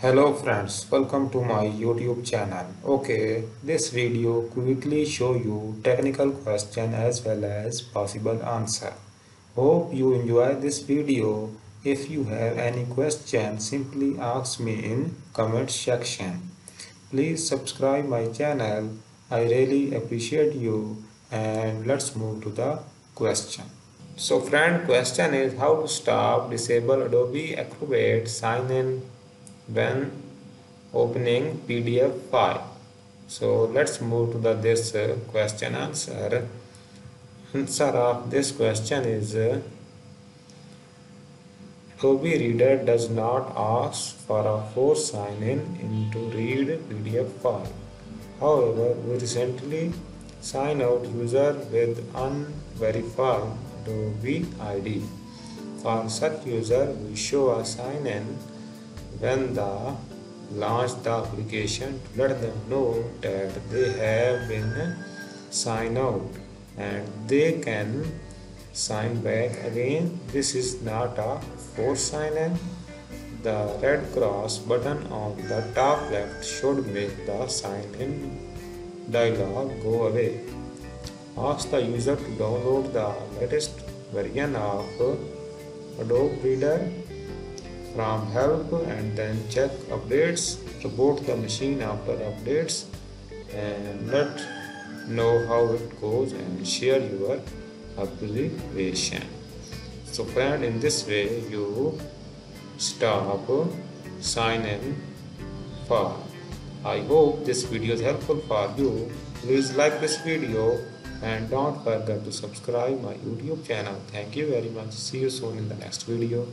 Hello friends, welcome to my YouTube channel. Okay, this video quickly show you technical question as well as possible answer. Hope you enjoy this video. If you have any question, simply ask me in comment section. Please subscribe my channel. I really appreciate you and let's move to the question. So friend, question is how to stop disable Adobe Acrobat sign in when opening PDF file. So let's move to the this uh, question answer. Answer of this question is uh, Reader does not ask for a force sign in into read PDF file. However, we recently sign out user with unverified Adobe ID. For such user, we show a sign in when the launch the application to let them know that they have been signed out and they can sign back again. This is not a force sign in. The red cross button on the top left should make the sign in dialog go away. Ask the user to download the latest version of adobe reader from help and then check updates. Report the machine after updates and let know how it goes and share your observation. So friend in this way you stop sign in for. I hope this video is helpful for you. Please like this video and don't forget to subscribe my youtube channel. Thank you very much. See you soon in the next video